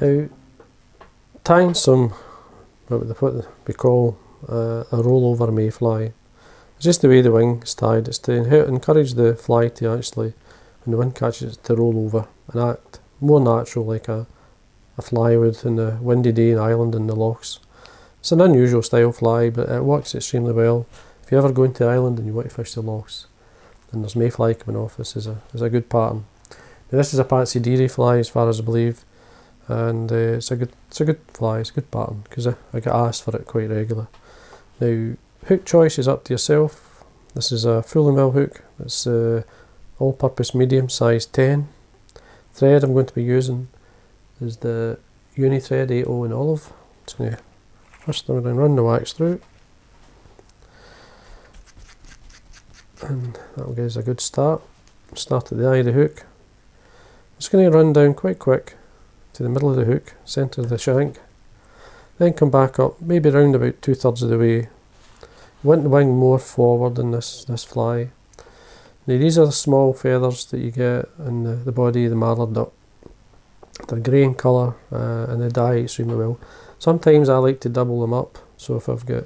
Now, tying some, what we call uh, a rollover mayfly, it's just the way the wing is tied. It's to encourage the fly to actually, when the wind catches it, to roll over and act more natural like a, a fly would in the windy day in Ireland in the lochs. It's an unusual style fly, but it works extremely well. If you ever go into Ireland and you want to fish the lochs, and there's mayfly coming off, this is a, is a good pattern. Now this is a Patsy Deery fly as far as I believe and uh, it's a good it's a good fly, it's a good pattern because I, I get asked for it quite regular. Now hook choice is up to yourself. This is a fulling mill hook. It's uh, all-purpose medium size 10. Thread I'm going to be using is the uni thread 80 in olive. It's going to first I'm going to run the wax through. And that'll give us a good start. Start at the eye of the hook. It's going to run down quite quick to the middle of the hook, centre of the shank, then come back up, maybe around about two thirds of the way. Want the wing more forward in this, this fly. Now these are the small feathers that you get in the, the body of the mallard duck. They're grey in colour uh, and they dye extremely well. Sometimes I like to double them up, so if I've got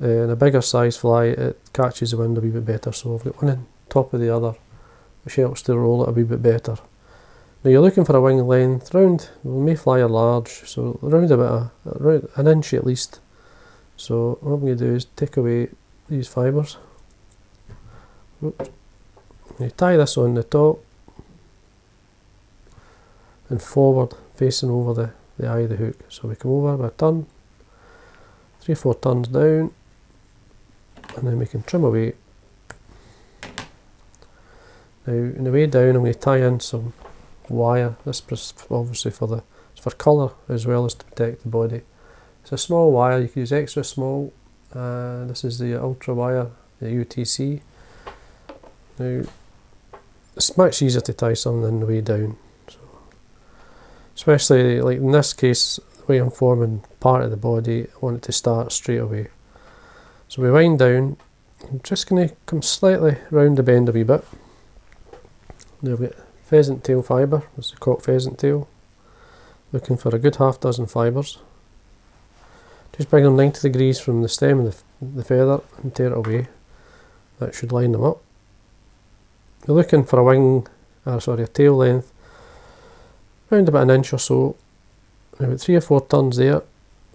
uh, in a bigger size fly it catches the wind a wee bit better, so I've got one on top of the other, which helps to roll it a wee bit better. Now you're looking for a wing length round, well, mayfly are large, so round about a, around an inch at least. So what I'm going to do is take away these fibres. You tie this on the top and forward facing over the, the eye of the hook. So we come over by a turn, three four turns down and then we can trim away. Now in the way down I'm going to tie in some wire. This is obviously for the for colour as well as to protect the body. It's a small wire, you can use extra small. Uh, this is the ultra wire, the UTC. Now, it's much easier to tie something the way down. So, especially like in this case, the way I'm forming part of the body, I want it to start straight away. So we wind down, I'm just going to come slightly round the bend a wee bit. Now we Pheasant tail fibre, it's a cock pheasant tail. Looking for a good half dozen fibres. Just bring them 90 degrees from the stem of the, the feather and tear it away. That should line them up. You're looking for a wing, or sorry, a tail length, around about an inch or so. About three or four turns there.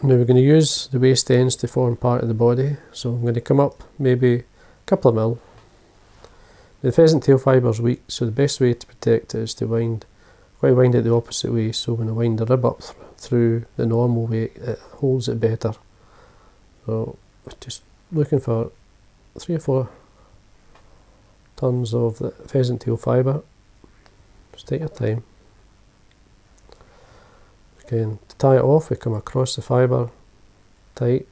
Now we're going to use the waste ends to form part of the body. So I'm going to come up maybe a couple of mil the pheasant tail fibre is weak, so the best way to protect it is to wind, quite wind it the opposite way, so when I wind the rib up th through the normal way, it holds it better. So just looking for three or four tons of the pheasant tail fibre. Just take your time. Again, to tie it off, we come across the fibre, tight,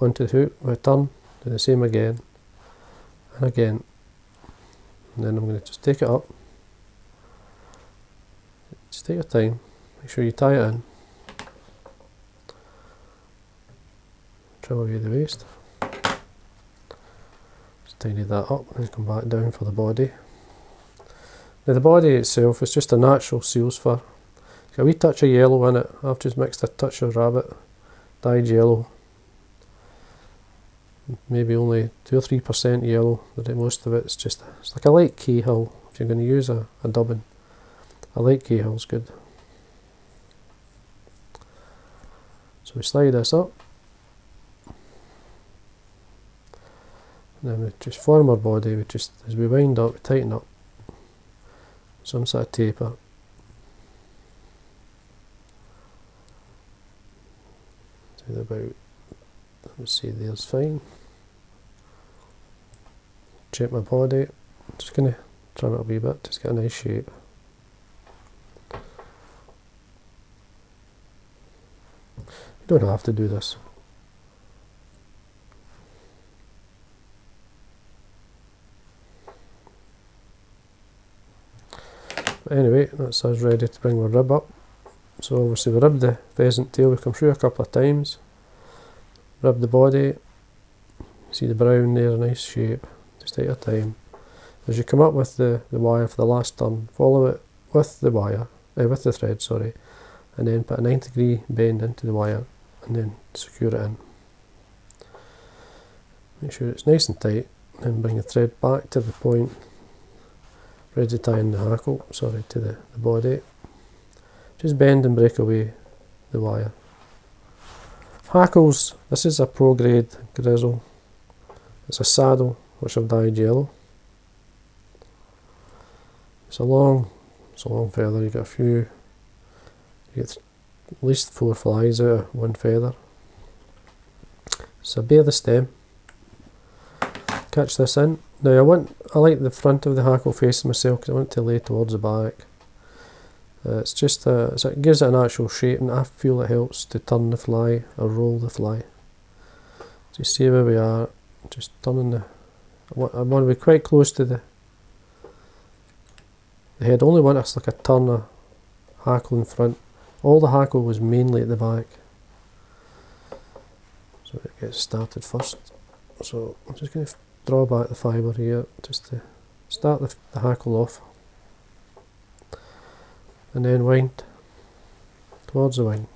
onto the hook, we turn, do the same again, and again and then I'm going to just take it up. Just take your time. Make sure you tie it in. Trim away the waste just tidy that up and come back down for the body. Now the body itself is just a natural seal's fur it's got a wee touch of yellow in it. I've just mixed a touch of rabbit dyed yellow maybe only 2 or 3% yellow, the most of it's just, it's like a light Cahill if you're going to use a, a dubbin. A light Cahill's good. So we slide this up. Then we just form our body, we just, as we wind up, we tighten up some sort of taper. About, let's see, there's fine my body. Just going to trim it a wee bit, just get a nice shape. You don't have to do this. But anyway, that's us ready to bring our rib up. So obviously we rib the pheasant tail, we come through a couple of times, rib the body, see the brown there, nice shape. Just take your time. As you come up with the, the wire for the last turn, follow it with the wire, uh, with the thread, sorry, and then put a 90 degree bend into the wire and then secure it in. Make sure it's nice and tight and bring the thread back to the point ready to tie in the hackle, sorry, to the, the body. Just bend and break away the wire. Hackles, this is a pro grade grizzle. It's a saddle which I've dyed yellow. It's a long, it's a long feather, you get a few, you get at least four flies out of one feather. So bare the stem, catch this in. Now I want, I like the front of the hackle facing myself because I want to lay towards the back. Uh, it's just a, so it gives it an actual shape and I feel it helps to turn the fly or roll the fly. So you see where we are, just turning the, I want, to be quite close to the, the head. Only want us like a turn of hackle in front. All the hackle was mainly at the back. So it gets started first. So I'm just going to draw back the fibre here just to start the, the hackle off and then wind towards the wing.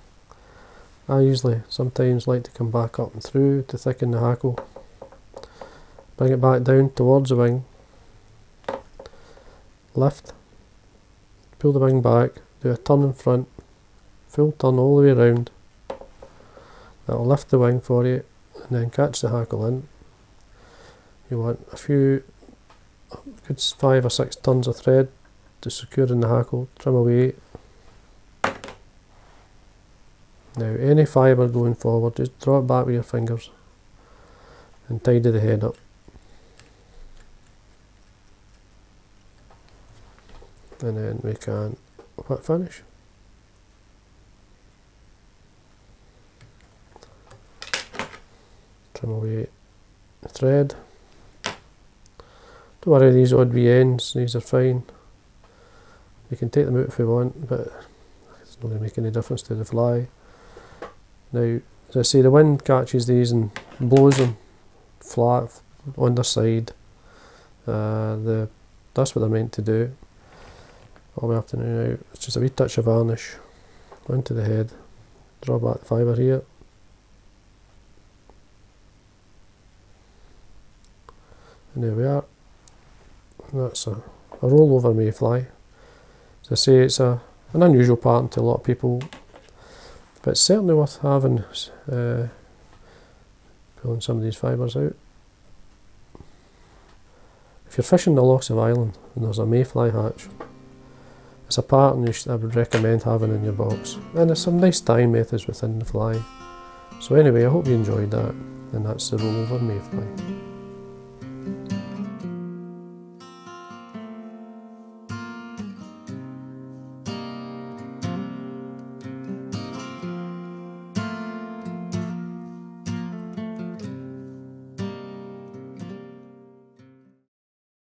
I usually sometimes like to come back up and through to thicken the hackle. Bring it back down towards the wing. Lift. Pull the wing back. Do a turn in front. Full turn all the way around. That'll lift the wing for you and then catch the hackle in you want a few good five or six tons of thread to secure in the hackle, trim away. Now any fibre going forward, just draw it back with your fingers and tidy the head up. And then we can finish. Trim away the thread. Don't worry these odd ends. these are fine. We can take them out if we want, but it's not going to make any difference to the fly. Now, as I say, the wind catches these and blows them flat on their side. Uh, the That's what they're meant to do. All to do now is just a wee touch of varnish onto the head, draw back the fibre here. And there we are that's a, a rollover mayfly. As I say, it's a, an unusual pattern to a lot of people, but it's certainly worth having, uh, pulling some of these fibres out. If you're fishing the Lochs of Ireland and there's a mayfly hatch, it's a pattern should, I would recommend having in your box. And there's some nice tying methods within the fly. So anyway, I hope you enjoyed that, and that's the rollover mayfly.